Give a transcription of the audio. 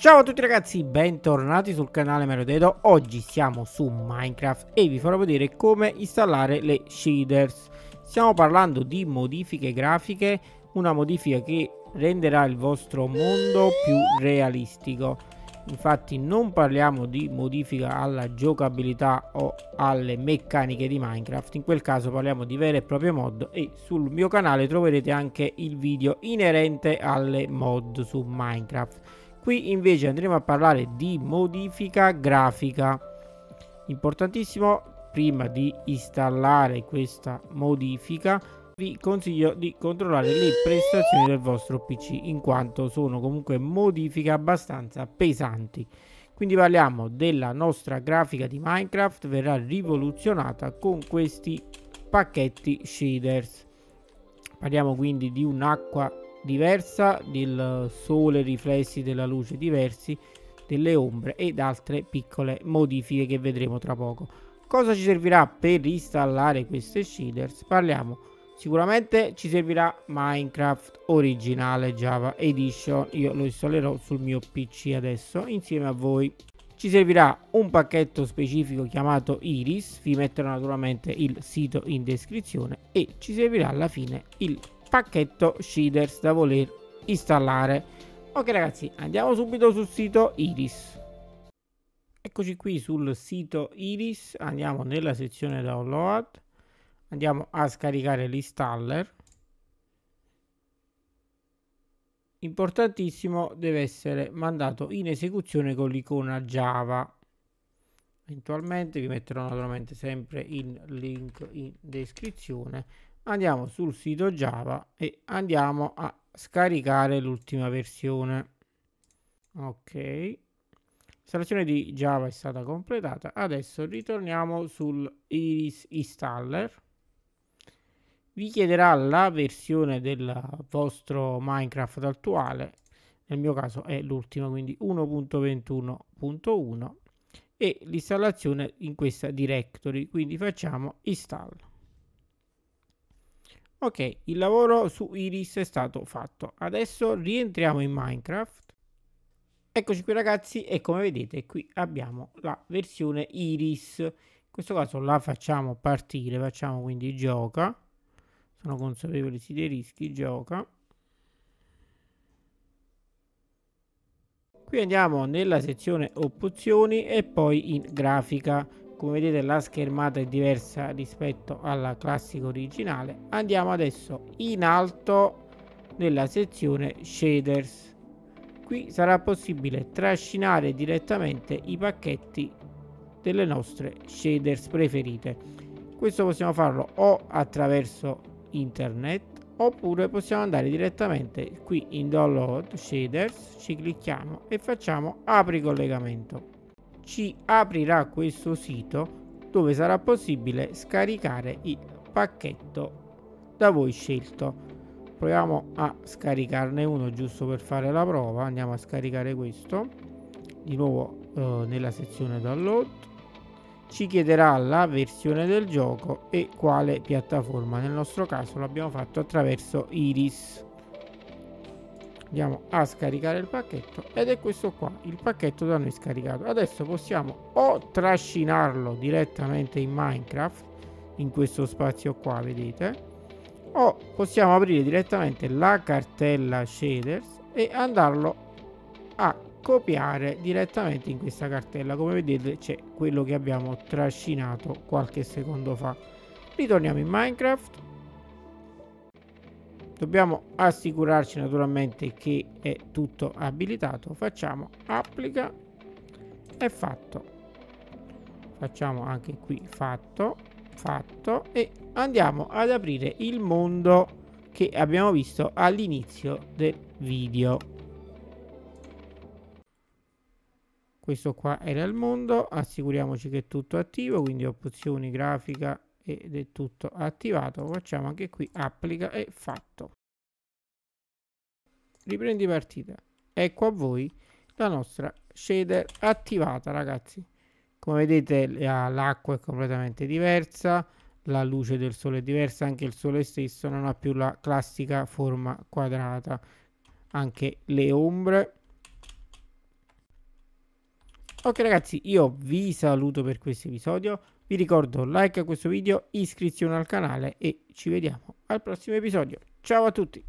Ciao a tutti ragazzi, bentornati sul canale Melodedo. Oggi siamo su Minecraft e vi farò vedere come installare le shaders. Stiamo parlando di modifiche grafiche, una modifica che renderà il vostro mondo più realistico. Infatti non parliamo di modifica alla giocabilità o alle meccaniche di Minecraft, in quel caso parliamo di vere e proprie mod e sul mio canale troverete anche il video inerente alle mod su Minecraft. Qui invece andremo a parlare di modifica grafica. Importantissimo, prima di installare questa modifica, vi consiglio di controllare le prestazioni del vostro PC, in quanto sono comunque modifiche abbastanza pesanti. Quindi parliamo della nostra grafica di Minecraft, verrà rivoluzionata con questi pacchetti shaders. Parliamo quindi di un'acqua diversa, del sole, riflessi della luce diversi, delle ombre ed altre piccole modifiche che vedremo tra poco. Cosa ci servirà per installare queste shaders? Parliamo sicuramente ci servirà Minecraft originale Java Edition. Io lo installerò sul mio PC adesso insieme a voi. Ci servirà un pacchetto specifico chiamato Iris, vi metterò naturalmente il sito in descrizione e ci servirà alla fine il pacchetto shaders da voler installare. Ok ragazzi andiamo subito sul sito iris. Eccoci qui sul sito iris. Andiamo nella sezione download. Andiamo a scaricare l'installer. Importantissimo deve essere mandato in esecuzione con l'icona java. Eventualmente vi metterò naturalmente sempre il link in descrizione andiamo sul sito Java e andiamo a scaricare l'ultima versione. Ok. L'installazione di Java è stata completata. Adesso ritorniamo sul Iris Installer. Vi chiederà la versione del vostro Minecraft attuale. Nel mio caso è l'ultima, quindi 1.21.1 e l'installazione in questa directory. Quindi facciamo install. Ok, il lavoro su Iris è stato fatto. Adesso rientriamo in Minecraft. Eccoci qui ragazzi e come vedete qui abbiamo la versione Iris. In questo caso la facciamo partire, facciamo quindi gioca. Sono consapevoli sì dei rischi, gioca. Qui andiamo nella sezione opzioni e poi in grafica come vedete la schermata è diversa rispetto alla classica originale. Andiamo adesso in alto nella sezione shaders. Qui sarà possibile trascinare direttamente i pacchetti delle nostre shaders preferite. Questo possiamo farlo o attraverso internet oppure possiamo andare direttamente qui in download shaders ci clicchiamo e facciamo apri collegamento ci aprirà questo sito dove sarà possibile scaricare il pacchetto da voi scelto. Proviamo a scaricarne uno giusto per fare la prova. Andiamo a scaricare questo. Di nuovo eh, nella sezione download. Ci chiederà la versione del gioco e quale piattaforma. Nel nostro caso l'abbiamo fatto attraverso iris andiamo a scaricare il pacchetto ed è questo qua il pacchetto da noi scaricato. Adesso possiamo o trascinarlo direttamente in minecraft in questo spazio qua vedete o possiamo aprire direttamente la cartella shaders e andarlo a copiare direttamente in questa cartella. Come vedete c'è quello che abbiamo trascinato qualche secondo fa. Ritorniamo in minecraft dobbiamo assicurarci naturalmente che è tutto abilitato. Facciamo applica è fatto. Facciamo anche qui fatto fatto e andiamo ad aprire il mondo che abbiamo visto all'inizio del video. Questo qua era il mondo assicuriamoci che è tutto attivo quindi opzioni grafica ed è tutto attivato. Facciamo anche qui applica e fatto. Riprendi partita. Ecco a voi la nostra shader attivata ragazzi. Come vedete l'acqua è completamente diversa la luce del sole è diversa anche il sole stesso non ha più la classica forma quadrata. Anche le ombre Ok ragazzi, io vi saluto per questo episodio. Vi ricordo like a questo video, iscrizione al canale e ci vediamo al prossimo episodio. Ciao a tutti!